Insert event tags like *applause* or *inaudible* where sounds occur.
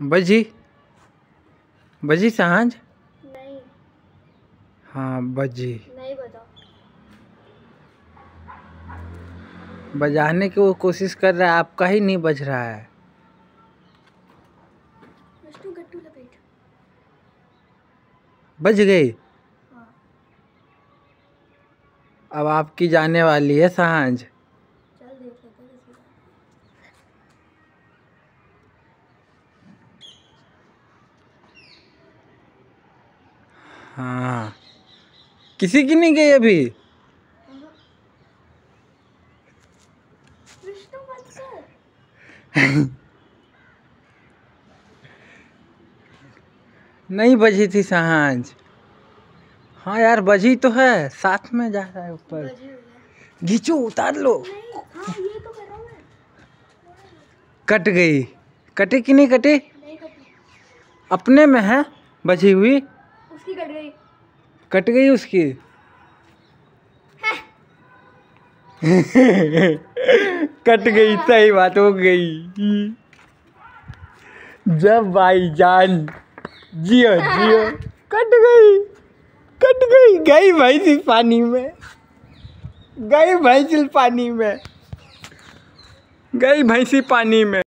बजी? बजी साँझ? नहीं। हाँ बजी। नहीं बजा। बजाने की वो कोशिश कर रहा है आपका ही नहीं बज रहा है। बज गई? हाँ। अब आपकी जाने वाली है साँझ चल देख लेते हैं किसी का। हाँ। किसी की नहीं गई अभी? नहीं बजी थी साँझ। हाँ यार बजी तो है। साथ में जा रहा है ऊपर। घीचो उतार लो। हाँ तो कट गई। कटे कि नहीं कटे। अपने में है बजी हुई। कट गई उसकी? *laughs* कट गई, सही बात, हो गई। जब भाई जान, जियो जियो, कट गई कट गई गई भैंसी पानी में। गई भैंसी पानी में। गई भैंसी पानी में।